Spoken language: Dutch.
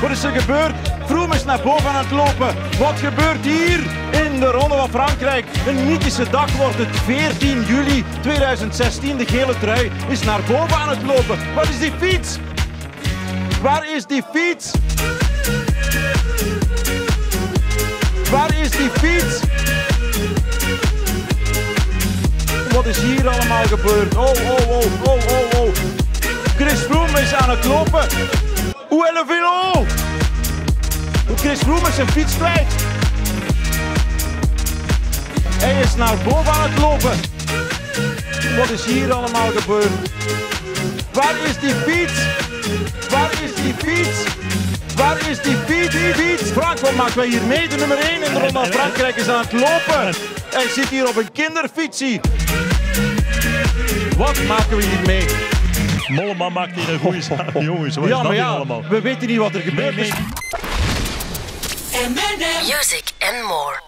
Wat is er gebeurd? Vroom is naar boven aan het lopen. Wat gebeurt hier in de Ronde van Frankrijk? Een mythische dag wordt het 14 juli 2016. De gele trui is naar boven aan het lopen. Wat is die fiets? Waar is die fiets? Waar is die fiets? Wat is hier allemaal gebeurd? Oh, oh, oh, oh, oh, oh. Chris Froome is aan het lopen. Où est le vélo? Chris Froome is zijn fiets kwijt. Hij is naar boven aan het lopen. Wat is hier allemaal gebeurd? Waar is die fiets? Waar is die fiets? Waar is die fiets? Die fiets? Frank, wat maken wij hier mee? De nummer 1 in de Ronde van Frankrijk is aan het lopen. Hij zit hier op een kinderfietsie. Wat maken we hier mee? Mollema maakt hier een goede zaak. Jongens, wat is Ja, dat ja, allemaal? we weten niet wat er. Nee, nee. Dus Music and more.